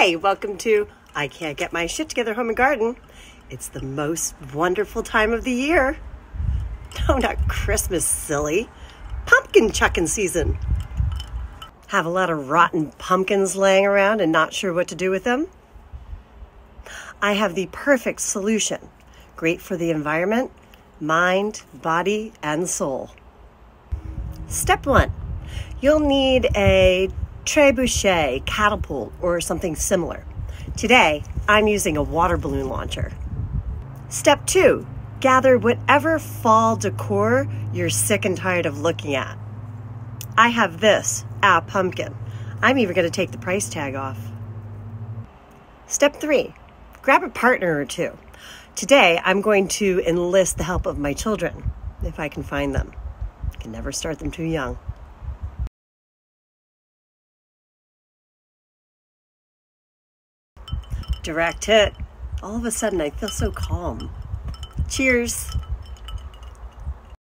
Hi, welcome to I Can't Get My Shit Together Home and Garden. It's the most wonderful time of the year. No, not Christmas, silly. Pumpkin chucking season. Have a lot of rotten pumpkins laying around and not sure what to do with them? I have the perfect solution. Great for the environment, mind, body, and soul. Step one you'll need a trebuchet, catapult, or something similar. Today, I'm using a water balloon launcher. Step two, gather whatever fall decor you're sick and tired of looking at. I have this, a pumpkin. I'm even going to take the price tag off. Step three, grab a partner or two. Today, I'm going to enlist the help of my children, if I can find them. I can never start them too young. Direct hit. All of a sudden, I feel so calm. Cheers.